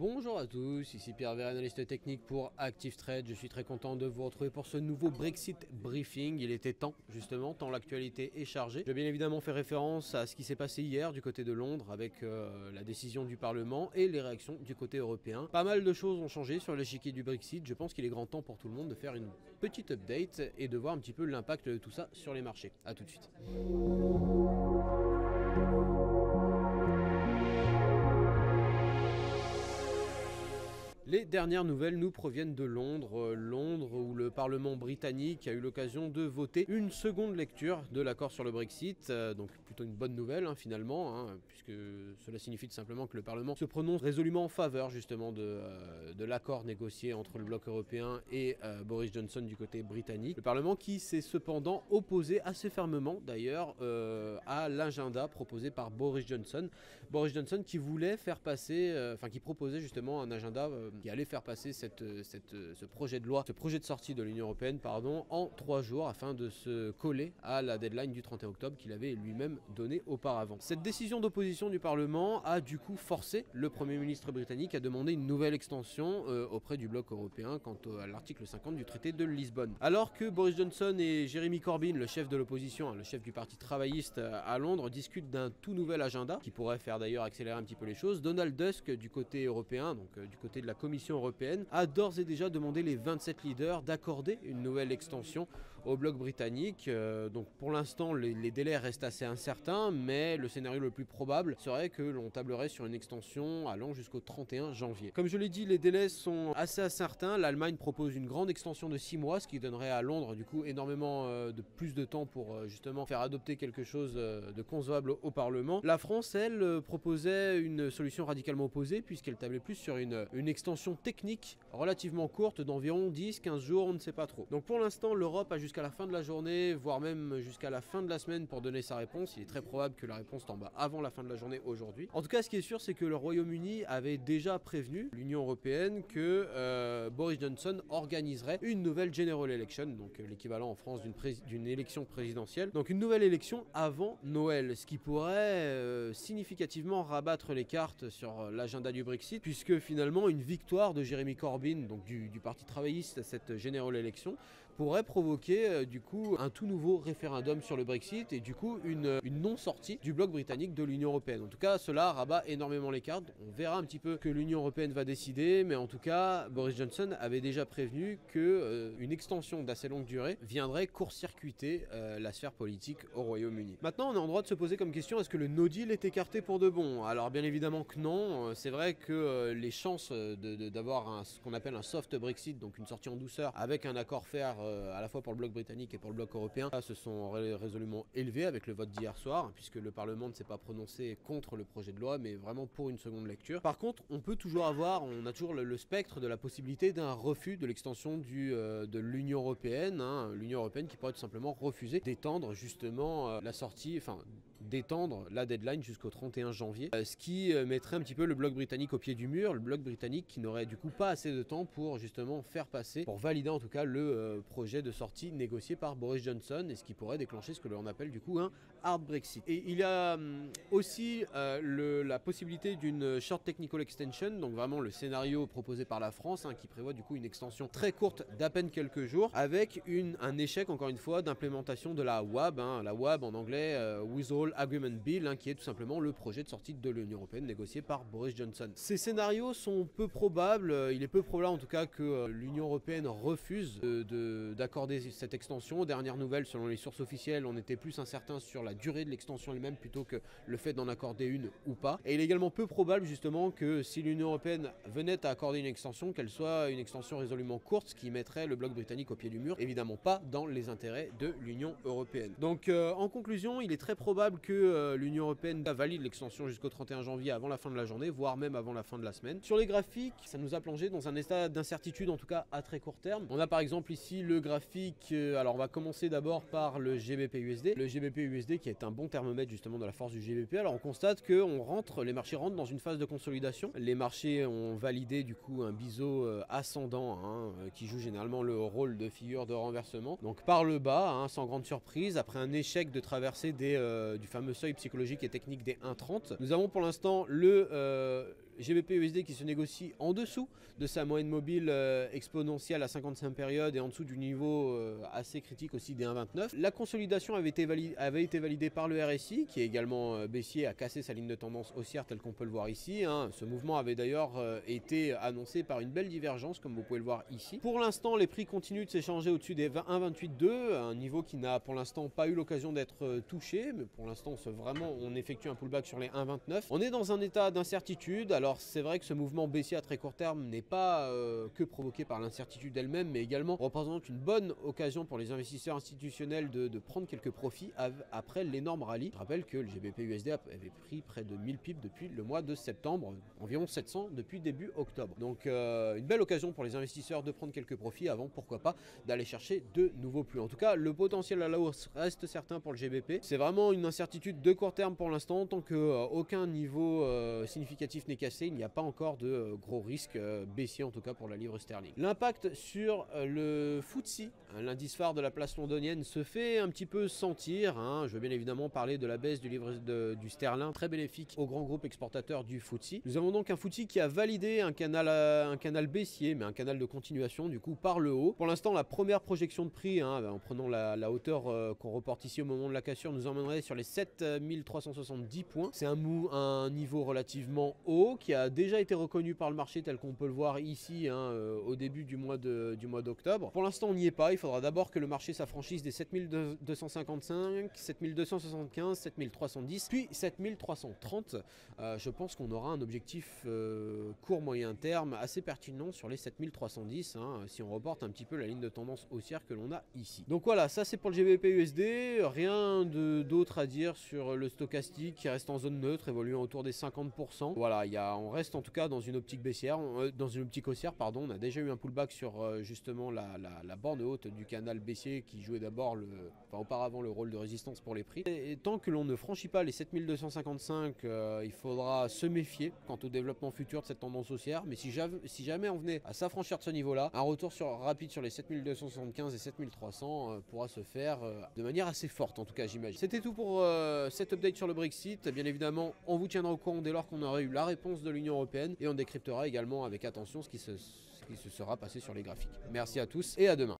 Bonjour à tous, ici Pierre Ver, analyste technique pour Active Trade. Je suis très content de vous retrouver pour ce nouveau Brexit briefing. Il était temps, justement, tant l'actualité est chargée. Je vais bien évidemment faire référence à ce qui s'est passé hier du côté de Londres avec euh, la décision du Parlement et les réactions du côté européen. Pas mal de choses ont changé sur l'échiquier du Brexit. Je pense qu'il est grand temps pour tout le monde de faire une petite update et de voir un petit peu l'impact de tout ça sur les marchés. A tout de suite. Les dernières nouvelles nous proviennent de Londres, euh, Londres où le Parlement britannique a eu l'occasion de voter une seconde lecture de l'accord sur le Brexit, euh, donc plutôt une bonne nouvelle hein, finalement, hein, puisque cela signifie tout simplement que le Parlement se prononce résolument en faveur justement de, euh, de l'accord négocié entre le bloc européen et Boris Johnson du côté britannique. Le Parlement qui s'est cependant opposé assez fermement d'ailleurs à l'agenda proposé par Boris Johnson. Boris Johnson qui voulait faire passer, enfin qui proposait justement un agenda qui allait faire passer cette, cette, ce projet de loi, ce projet de sortie de l'Union Européenne, pardon, en trois jours afin de se coller à la deadline du 31 octobre qu'il avait lui-même donné auparavant. Cette décision d'opposition du Parlement a du coup forcé le Premier ministre britannique à demander une nouvelle extension euh, auprès du bloc européen quant à l'article 50 du traité de Lisbonne. Alors que Boris Johnson et Jeremy Corbyn, le chef de l'opposition, hein, le chef du parti travailliste euh, à Londres, discutent d'un tout nouvel agenda qui pourrait faire d'ailleurs accélérer un petit peu les choses, Donald Tusk du côté européen, donc euh, du côté de la Commission européenne a d'ores et déjà demandé les 27 leaders d'accorder une nouvelle extension au bloc britannique. Euh, donc pour l'instant, les, délais restent assez incertains, mais le scénario le plus probable serait que l'on tablerait sur une extension allant jusqu'au 31 janvier. Comme je l'ai dit, les délais sont assez incertains. L'Allemagne propose une grande extension de 6 mois, ce qui donnerait à Londres du coup énormément euh, de plus de temps pour euh, justement faire adopter quelque chose de concevable au Parlement. La France, elle, proposait une solution radicalement opposée puisqu'elle tablait plus sur une, une extension technique relativement courte d'environ 10-15 jours, on ne sait pas trop. Donc pour l'instant, l'Europe a juste jusqu'à la fin de la journée, voire même jusqu'à la fin de la semaine pour donner sa réponse. Il est très probable que la réponse tombe avant la fin de la journée aujourd'hui. En tout cas, ce qui est sûr, c'est que le Royaume-Uni avait déjà prévenu l'Union Européenne que euh, Boris Johnson organiserait une nouvelle General Election, donc euh, l'équivalent en France d'une élection présidentielle. Donc une nouvelle élection avant Noël, ce qui pourrait euh, significativement rabattre les cartes sur l'agenda du Brexit, puisque finalement une victoire de Jeremy Corbyn, donc du, du Parti travailliste à cette General Election, pourrait provoquer euh, du coup un tout nouveau référendum sur le Brexit et du coup une, non-sortie du bloc britannique de l'Union Européenne. En tout cas, cela rabat énormément les cartes. On verra un petit peu que l'Union Européenne va décider, mais en tout cas, Boris Johnson avait déjà prévenu que euh, une extension d'assez longue durée viendrait court-circuiter euh, la sphère politique au Royaume-Uni. Maintenant, on est en droit de se poser comme question est-ce que le no deal est écarté pour de bon? Alors bien évidemment que non. C'est vrai que les chances d'avoir ce qu'on appelle un soft Brexit, donc une sortie en douceur avec un accord faire euh, à la fois pour le bloc britannique et pour le bloc européen, se sont résolument élevés avec le vote d'hier soir, puisque le Parlement ne s'est pas prononcé contre le projet de loi, mais vraiment pour une seconde lecture. Par contre, on peut toujours avoir, on a toujours le, spectre de la possibilité d'un refus de l'extension euh, de l'Union européenne, hein, l'Union européenne qui pourrait tout simplement refuser d'étendre justement euh, la sortie, enfin d'étendre la deadline jusqu'au 31 janvier, ce qui mettrait un petit peu le bloc britannique au pied du mur, le bloc britannique qui n'aurait du coup pas assez de temps pour justement faire passer, pour valider en tout cas le projet projet de sortie négocié par Boris Johnson et ce qui pourrait déclencher ce que l'on appelle du coup un hard Brexit. Et il y a hum, aussi euh, la possibilité d'une short technical extension, donc vraiment le scénario proposé par la France hein, qui prévoit du coup une extension très courte d'à peine quelques jours avec un échec encore une fois d'implémentation de la WAB, hein, la WAB en anglais euh, Agreement Bill, hein, qui est tout simplement le projet de sortie de l'Union Européenne négocié par Boris Johnson. Ces scénarios sont peu probables, il est peu probable en tout cas que euh, l'Union Européenne refuse de d'accorder cette extension. Dernière nouvelle, selon les sources officielles, on était plus incertain sur la durée de l'extension elle-même plutôt que le fait d'en accorder une ou pas. Et il est également peu probable justement que si l'Union Européenne venait à accorder une extension, qu'elle soit une extension résolument courte, ce qui mettrait le bloc britannique au pied du mur, évidemment pas dans les intérêts de l'Union Européenne. Donc euh, en conclusion, il est très probable que euh, l'Union Européenne valide l'extension jusqu'au 31 janvier avant la fin de la journée, voire même avant la fin de la semaine. Sur les graphiques, ça nous a plongé dans un état d'incertitude, en tout cas à très court terme. On a par exemple ici le graphique, euh, alors on va commencer d'abord par le GBP USD. Le GBP USD qui est un bon thermomètre justement de la force du GBP. Alors on constate que on rentre, les marchés rentrent dans une phase de consolidation. Les marchés ont validé du coup un biseau euh, ascendant hein, qui joue généralement le rôle de figure de renversement. Donc par le bas, hein, sans grande surprise, après un échec de traversée des, du fameux seuil psychologique et technique des 1,30. Nous avons pour l'instant le GBP USD qui se négocie en dessous de sa moyenne mobile euh, exponentielle à 55 périodes et en dessous du niveau euh, assez critique aussi des 1,29. La consolidation avait été, validée, avait été validée par le RSI qui est également euh, baissier, a cassé sa ligne de tendance haussière telle qu'on peut le voir ici. Hein. Ce mouvement avait d'ailleurs été annoncé par une belle divergence comme vous pouvez le voir ici. Pour l'instant les prix continuent de s'échanger au-dessus des 1,28,2, un niveau qui n'a pour l'instant pas eu l'occasion d'être touché, mais pour l'instant vraiment on effectue un pullback sur les 1,29. On est dans un état d'incertitude, alors c'est vrai que ce mouvement baissier à très court terme n'est pas euh, que provoqué par l'incertitude elle-même, mais également représente une bonne occasion pour les investisseurs institutionnels de, prendre quelques profits après l'énorme rallye. Je rappelle que le GBP USD avait pris près de 1000 pips depuis le mois de septembre, environ 700 depuis début octobre. Donc euh, une belle occasion pour les investisseurs de prendre quelques profits avant, pourquoi pas, d'aller chercher de nouveaux plus. En tout cas, le potentiel à la hausse reste certain pour le GBP. C'est vraiment une incertitude de court terme pour l'instant, tant que euh, niveau significatif n'est cassé, il n'y a pas encore de gros risques baissiers en tout cas pour la livre sterling. L'impact sur le FTSE, hein, l'indice phare de la place londonienne, se fait un petit peu sentir. Hein. Je veux bien évidemment parler de la baisse du livre du sterling, très bénéfique aux grands groupes exportateurs du FTSE. Nous avons donc un FTSE qui a validé un canal, un canal baissier, mais un canal de continuation du coup par le haut. Pour l'instant, la première projection de prix, hein, en prenant la, hauteur euh, qu'on reporte ici au moment de la cassure, nous emmènerait sur les 7370 points. C'est un, un niveau relativement haut qui a déjà été reconnu par le marché tel qu'on peut le voir ici euh, au début du mois d'octobre. Pour l'instant, on n'y est pas. Il faudra d'abord que le marché s'affranchisse des 7255, 7275, 7310, puis 7330. Euh, je pense qu'on aura un objectif euh, court moyen terme assez pertinent sur les 7310 hein, si on reporte un petit peu la ligne de tendance haussière que l'on a ici. Donc voilà, ça c'est pour le GBP USD. Rien d'autre à dire sur le stochastique qui reste en zone neutre, évoluant autour des 50%. Voilà, y a, on reste en tout cas dans une optique baissière, euh, dans une optique haussière, pardon. On a déjà eu un pullback sur justement la, borne haute du canal baissier qui jouait d'abord enfin auparavant le rôle de résistance pour les prix. Et, tant que l'on ne franchit pas les 7255, il faudra se méfier quant au développement futur de cette tendance haussière. Mais si, jamais on venait à s'affranchir de ce niveau-là, un retour rapide sur les 7275 et 7300 euh, pourra se faire euh, de manière assez forte, en tout cas j'imagine. C'était tout pour euh, cette update sur le Brexit. Bien évidemment, on vous tiendra au courant dès lors qu'on aura eu la de l'Union Européenne et on décryptera également avec attention ce qui se sera passé sur les graphiques. Merci à tous et à demain.